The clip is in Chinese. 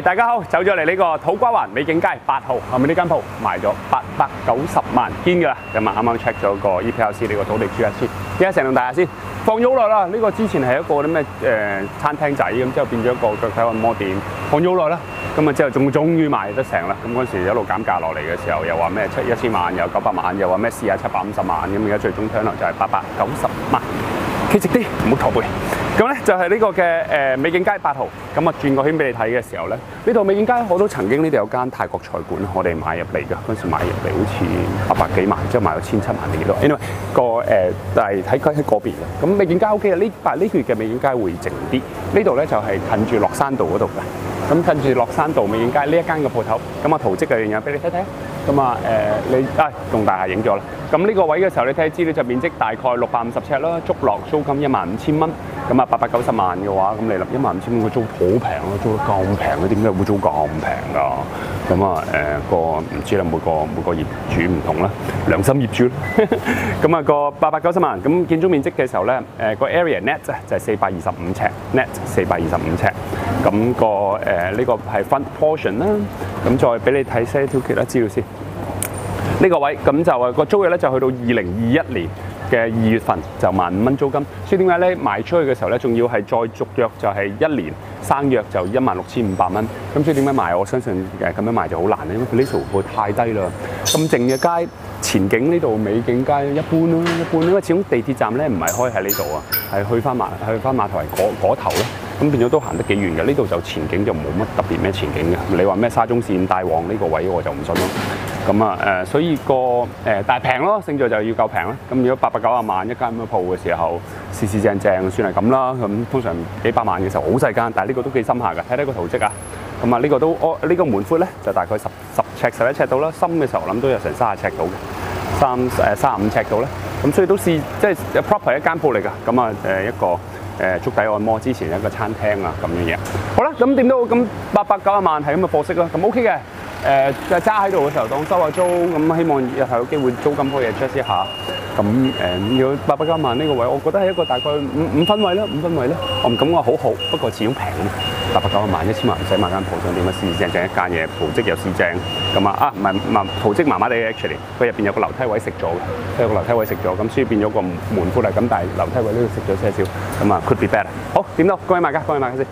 大家好，走咗嚟呢個土瓜灣美景街八號後面呢間鋪賣咗八百九十萬堅㗎啦，咁啊啱啱 check 咗個 EPLC 呢個土地註冊先，而家成棟大廈先，放咗好耐啦。呢、個之前係一個啲咩诶餐廳仔咁，之後變咗一個腳底按摩店，放咗好耐啦。咁啊之後仲終於賣得成啦。咁嗰時一路減價落嚟嘅時候，又話咩七一千万，又九百萬，又話咩試下七百五十萬，咁而家最終聽落就係八百九十萬。企直啲，唔好駝背。咁咧就係呢個嘅誒、美景街八號。咁啊轉個圈俾你睇嘅時候咧，呢度美景街我都曾經呢度有間泰國菜館，我哋買入嚟嘅嗰陣時買入嚟好似八百幾萬，之後賣到千七萬定幾多？anyway 個誒、呃但係睇佢喺嗰邊嘅。咁美景街 OK 啊，呢但係呢個月嘅美景街會靜啲。呢度咧就係、近住落山道嗰度嘅。咁近住落山道美景街呢一間嘅鋪頭，咁啊圖蹟嘅樣嘢俾你睇睇。咁啊誒你啊棟大廈影咗啦。咁呢個位嘅時候，你睇資料就面積大概六百五十尺啦，足落租金一萬五千蚊。咁啊八百九十萬嘅話，咁你諗一萬五千蚊個租好平咯，租得咁平佢，點解會租咁平㗎？咁啊誒個唔知啦，每個每個業主唔同啦，良心業主啦。咁啊個八百九十萬，咁建築面積嘅時候咧，誒、個 area net 就係四百二十五尺，net 四百二十五尺。咁、個誒呢、個係 front portion 啦，咁再俾你睇些條其他資料先。呢個位咁就係個租約咧就去到二零二一年嘅二月份就萬五蚊租金，所以點解咧賣出去嘅時候咧，仲要係再續約就係一年生約就一萬六千五百蚊，咁所以點解賣？我相信誒咁樣賣就好難咧，因為佢呢條鋪太低啦，咁靜嘅街。前景呢度美景街一般咯，一般，因為始終地鐵站咧唔係開喺呢度啊，係去翻碼去翻碼頭嗰嗰頭咧，咁變咗都行得幾遠嘅。呢度就前景就冇乜特別咩前景嘅。你話咩沙中線大旺呢個位我就唔信咯。咁啊誒，所以個誒、但係平咯，勝在就要夠平啦。咁如果八百九十萬一間咁嘅鋪嘅時候，四四正正算係咁啦。咁通常幾百萬嘅時候好細間，但係呢個都幾深下㗎。睇睇個圖積啊。咁啊，呢個都哦，呢、個門闊咧就大概十十尺十一尺到啦，深嘅時候我諗都有成三十尺到嘅。三誒三十五尺到咧，咁所以都試即係 proper 一間鋪嚟㗎。咁啊誒一個誒足底按摩，之前一個餐廳啊咁樣嘢。好啦，咁點都咁八百九十萬係咁嘅貨色啦，咁 OK 嘅。誒就揸喺度嘅時候當收下租，咁希望日後有機會租金可以 adjust 一下。咁誒如果八百九十萬呢個位，我覺得係一個大概五五分位啦，五分位啦。我唔敢話好好，不過始終平啊。八百九十萬一千萬唔使買間鋪，想點啊？試正正一間嘢，圖則又試正，咁啊啊唔係唔係圖則麻麻地 actually，佢入邊有個樓梯位食咗嘅，有個樓梯位食咗，咁所以變咗個門闊嚟，咁但係樓梯位呢度食咗些少，咁啊 could be better。好點到？恭喜買家，恭喜買家先。